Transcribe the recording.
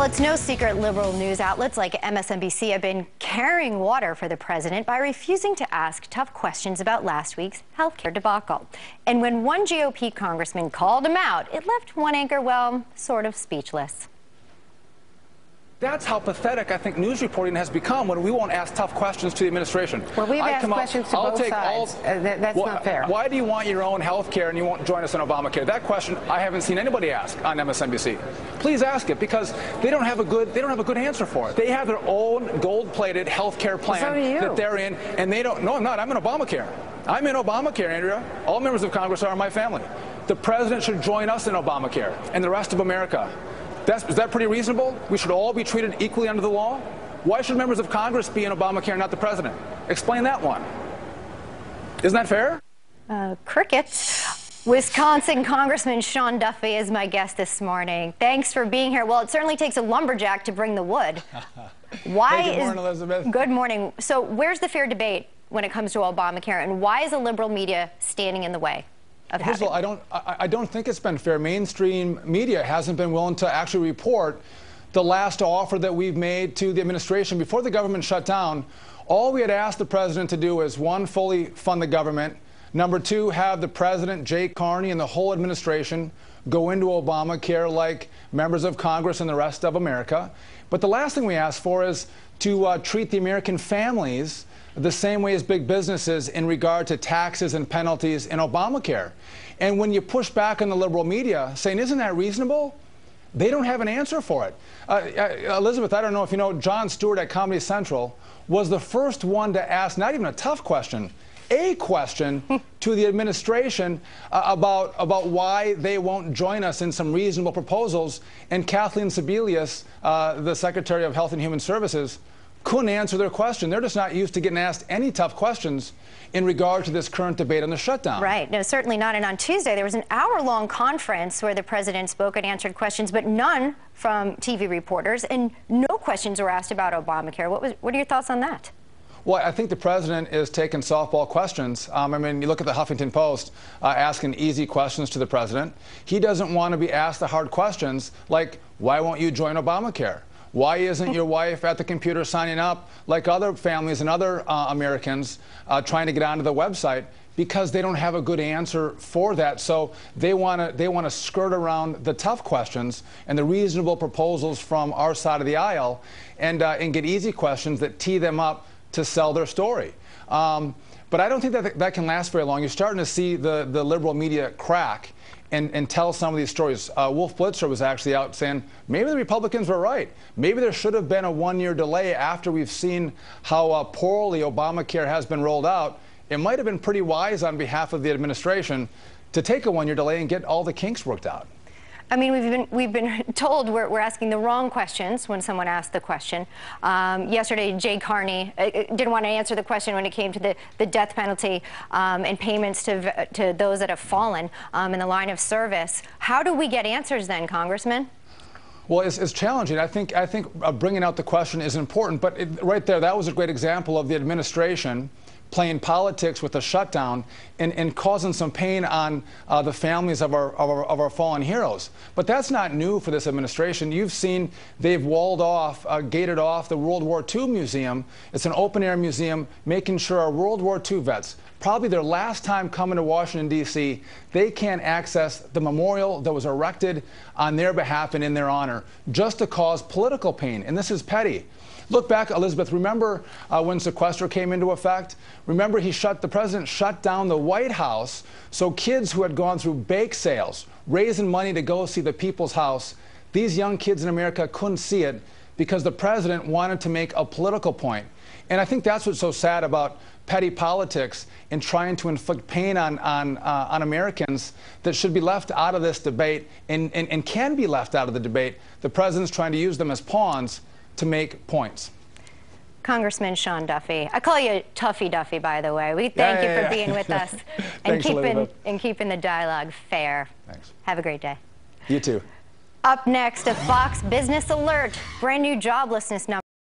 Well, it's no secret liberal news outlets like MSNBC have been carrying water for the president by refusing to ask tough questions about last week's health care debacle. And when one GOP congressman called him out, it left one anchor, well, sort of speechless. That's how pathetic I think news reporting has become when we won't ask tough questions to the administration. Well, we've I asked questions to I'll both sides. All, uh, that, that's well, not fair. Why do you want your own health care and you won't join us in Obamacare? That question I haven't seen anybody ask on MSNBC. Please ask it because they don't have a good they don't have a good answer for it. They have their own gold-plated health care plan well, so that they're in, and they don't. No, I'm not. I'm in Obamacare. I'm in Obamacare, Andrea. All members of Congress are in my family. The president should join us in Obamacare and the rest of America. That's, is that pretty reasonable? We should all be treated equally under the law? Why should members of Congress be in Obamacare, not the president? Explain that one. Isn't that fair? Uh, cricket. Wisconsin Congressman Sean Duffy is my guest this morning. Thanks for being here. Well, it certainly takes a lumberjack to bring the wood. Why hey, good morning, Elizabeth. Good morning. So, where's the fair debate when it comes to Obamacare, and why is the liberal media standing in the way? Of First of all, I don't, I, I don't think it's been fair. Mainstream media hasn't been willing to actually report the last offer that we've made to the administration before the government shut down. All we had asked the president to do was one, fully fund the government. Number two, have the president, Jay Carney, and the whole administration go into Obamacare like members of Congress and the rest of America. But the last thing we asked for is to uh, treat the American families the same way as big businesses in regard to taxes and penalties in Obamacare. And when you push back on the liberal media saying, isn't that reasonable? They don't have an answer for it. Uh, uh, Elizabeth, I don't know if you know, Jon Stewart at Comedy Central was the first one to ask not even a tough question, a question to the administration uh, about, about why they won't join us in some reasonable proposals. And Kathleen Sebelius, uh, the Secretary of Health and Human Services, couldn't answer their question. They're just not used to getting asked any tough questions in regard to this current debate on the shutdown. Right. No, certainly not. And on Tuesday, there was an hour-long conference where the president spoke and answered questions, but none from TV reporters, and no questions were asked about Obamacare. What, was, what are your thoughts on that? Well, I think the president is taking softball questions. Um, I mean, you look at the Huffington Post uh, asking easy questions to the president. He doesn't want to be asked the hard questions like, why won't you join Obamacare? Why isn't your wife at the computer signing up like other families and other uh, Americans uh, trying to get onto the website? Because they don't have a good answer for that. So they want to they want to skirt around the tough questions and the reasonable proposals from our side of the aisle, and uh, and get easy questions that tee them up to sell their story. Um, but I don't think that that can last very long. You're starting to see the, the liberal media crack and, and tell some of these stories. Uh, Wolf Blitzer was actually out saying maybe the Republicans were right. Maybe there should have been a one year delay after we've seen how uh, poorly Obamacare has been rolled out. It might have been pretty wise on behalf of the administration to take a one year delay and get all the kinks worked out. I mean, we've been we've been told we're, we're asking the wrong questions when someone asks the question. Um, yesterday, Jay Carney uh, uh, didn't want to answer the question when it came to the, the death penalty um, and payments to to those that have fallen um, in the line of service. How do we get answers then, Congressman? Well, it's, it's, challenging. I think I think uh, bringing out the question is important. But it, right there, that was a great example of the administration playing politics with the shutdown and, and causing some pain on uh, the families of our, of our, of, our, fallen heroes. But that's not new for this administration. You've seen they've walled off, uh, gated off the World War II Museum. It's an open air museum making sure our World War II vets, probably their last time coming to Washington, D.C., they can't access the memorial that was erected on their behalf and in their honor just to cause political pain. And this is petty. Look back, Elizabeth, remember uh, when sequester came into effect? Remember he shut, the president shut down the White House so kids who had gone through bake sales, raising money to go see the people's house, these young kids in America couldn't see it because the president wanted to make a political point. And I think that's what's so sad about petty politics and trying to inflict pain on, on, uh, on Americans that should be left out of this debate and, and, and can be left out of the debate. The president's trying to use them as pawns to make points. Congressman Sean Duffy. I call you Tuffy Duffy, by the way. We thank yeah, yeah, you for yeah. being with us and keeping and keeping the dialogue fair. Thanks. Have a great day. You too. Up next, a Fox Business Alert. Brand new joblessness number.